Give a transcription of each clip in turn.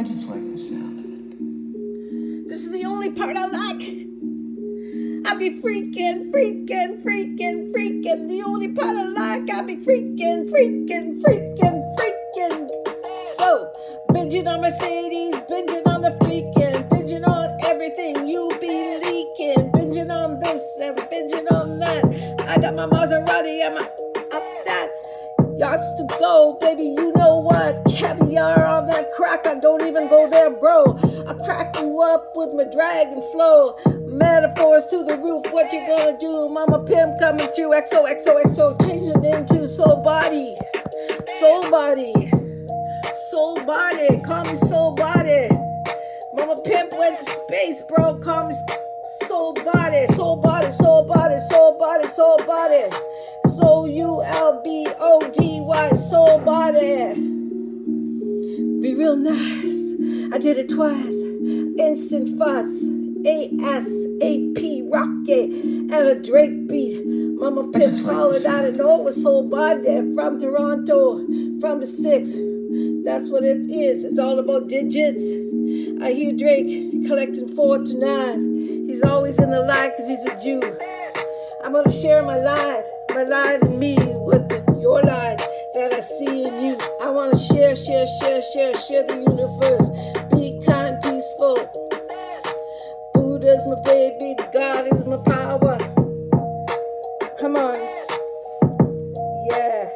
I just like the sound of it. This is the only part I like. I be freaking, freaking, freaking, freaking. The only part I like. I be freaking, freaking, freaking, freaking. Oh, binging on Mercedes, binging on the freaking, binging on everything you be leaking, binging on this and binging on that. I got my Maserati and my up that yachts to baby. You know what? Caviar on that crack. I don't even go there, bro. I crack you up with my dragon flow. Metaphors to the roof. What you gonna do? Mama Pimp coming through. XO, XO, XO. Changing into soul body. Soul body. Soul body. Call me soul body. Mama Pimp went to space, bro. Call me soul body. Soul body. Soul body. Soul body. Soul body. Soul U L B O D Y. Soul body. Be real nice. I did it twice. Instant fuss. ASAP rocket and a Drake beat. Mama Pimp followed out and know it was soul body from Toronto, from the six. That's what it is. It's all about digits. I hear Drake collecting four to nine. He's always in the light because he's a Jew. I'm gonna share my light, my light in me with your light that I see in you. I wanna share, share, share, share, share the universe. Be kind, peaceful. Buddha's my baby, God is my power. Come on. Yeah.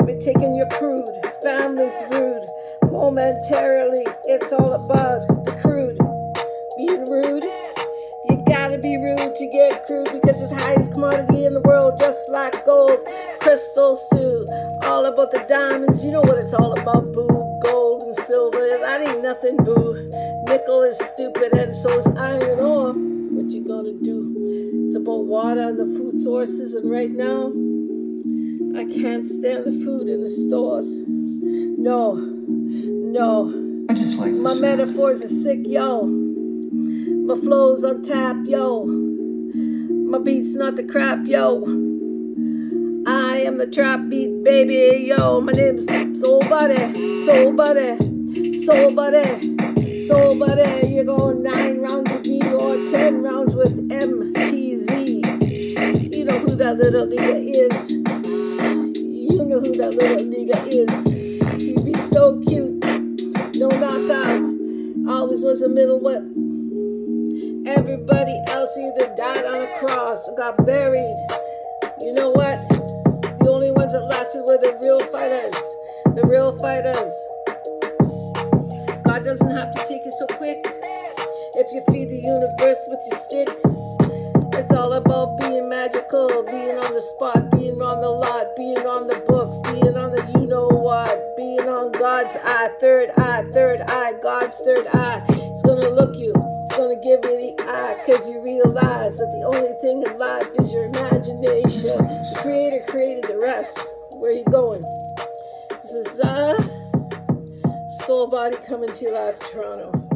I've been taking your crude, family's rude. Momentarily, it's all about be rude to get crude because it's the highest commodity in the world, just like gold. Crystals too, all about the diamonds. You know what it's all about, boo. Gold and silver, that ain't nothing, boo. Nickel is stupid and so is iron ore. What you gonna do? It's about water and the food sources, and right now, I can't stand the food in the stores. No, no. I just like My metaphors are sick, yo. My flow's on tap, yo. My beat's not the crap, yo. I am the trap beat, baby, yo. My name's Soul Buddy, Soul Buddy, Soul Buddy, Soul Buddy. You're going nine rounds with me or ten rounds with MTZ. You know who that little nigga is. You know who that little nigga is. He be so cute. No knockouts. Always was a middle whip. Everybody else either died on a cross or got buried. You know what? The only ones that lasted were the real fighters. The real fighters. God doesn't have to take you so quick. If you feed the universe with your stick, it's all about being magical, being on the spot, being on the lot, being on the books, being on the you know what, being on God's eye, third eye, third eye, God's third eye. It's gonna look you, give you the eye, cause you realize that the only thing in life is your imagination. The creator created the rest. Where you going? This is uh Soul Body coming to you live, Toronto.